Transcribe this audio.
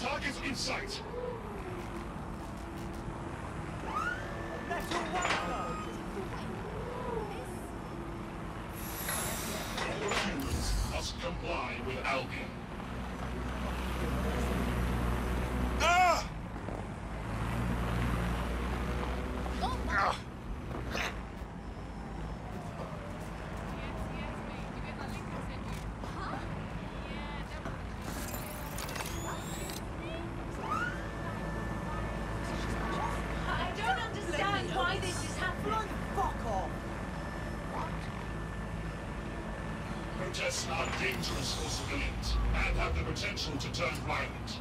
Target in sight. Humans must comply with Albion. Protests are dangerous for civilians and have the potential to turn violent.